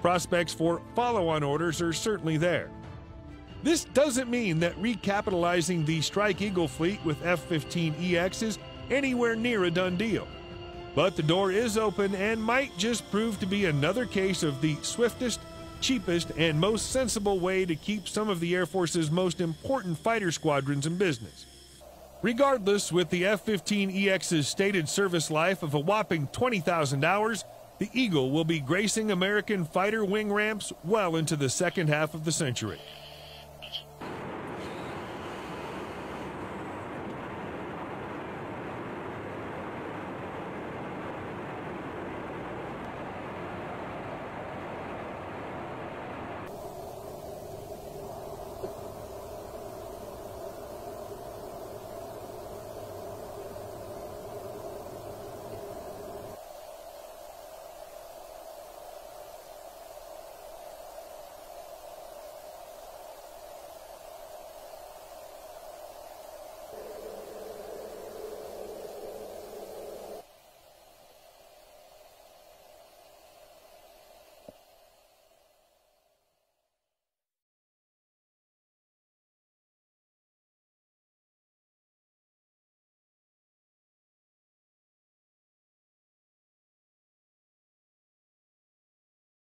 prospects for follow on orders are certainly there. This doesn't mean that recapitalizing the Strike Eagle fleet with F 15EX is anywhere near a done deal. But the door is open and might just prove to be another case of the swiftest, cheapest, and most sensible way to keep some of the Air Force's most important fighter squadrons in business. Regardless, with the F 15EX's stated service life of a whopping 20,000 hours, the Eagle will be gracing American fighter wing ramps well into the second half of the century.